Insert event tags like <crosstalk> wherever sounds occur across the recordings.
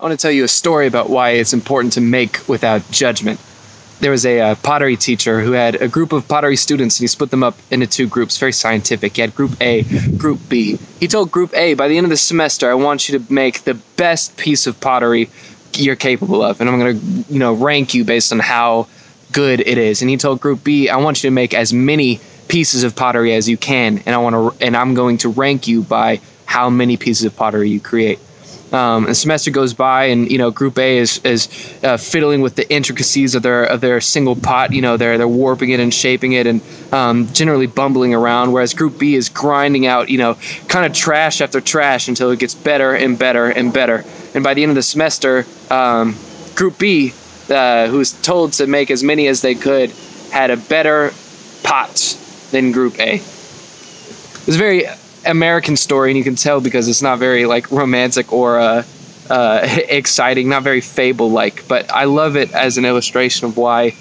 I want to tell you a story about why it's important to make without judgment. There was a uh, pottery teacher who had a group of pottery students and he split them up into two groups, very scientific. He had group A, group B. He told group A, by the end of the semester, I want you to make the best piece of pottery you're capable of. And I'm going to, you know, rank you based on how good it is. And he told group B, I want you to make as many pieces of pottery as you can. And I want to, and I'm going to rank you by how many pieces of pottery you create. Um, semester goes by, and you know, Group A is is uh, fiddling with the intricacies of their of their single pot. You know, they're they're warping it and shaping it, and um, generally bumbling around. Whereas Group B is grinding out, you know, kind of trash after trash until it gets better and better and better. And by the end of the semester, um, Group B, uh, who was told to make as many as they could, had a better pot than Group A. It was very American story, and you can tell because it's not very like romantic or uh, uh, <laughs> exciting, not very fable like. But I love it as an illustration of why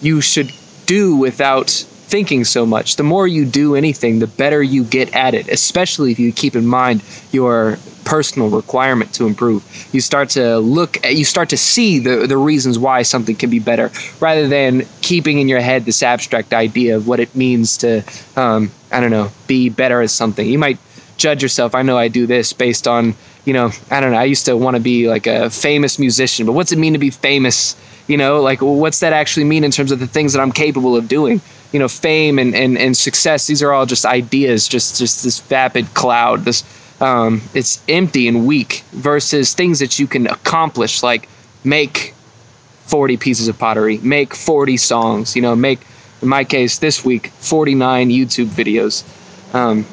you should do without thinking so much. The more you do anything, the better you get at it, especially if you keep in mind your personal requirement to improve. You start to look at, you start to see the, the reasons why something can be better rather than keeping in your head this abstract idea of what it means to, um, I don't know, be better at something. You might judge yourself. I know I do this based on, you know, I don't know. I used to want to be like a famous musician, but what's it mean to be famous? You know, like what's that actually mean in terms of the things that I'm capable of doing? You know, fame and, and, and success, these are all just ideas, just just this vapid cloud, this um, it's empty and weak versus things that you can accomplish like make 40 pieces of pottery make 40 songs you know make in my case this week 49 youtube videos. Um,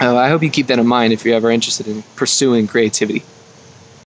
uh, i hope you keep that in mind if you're ever interested in pursuing creativity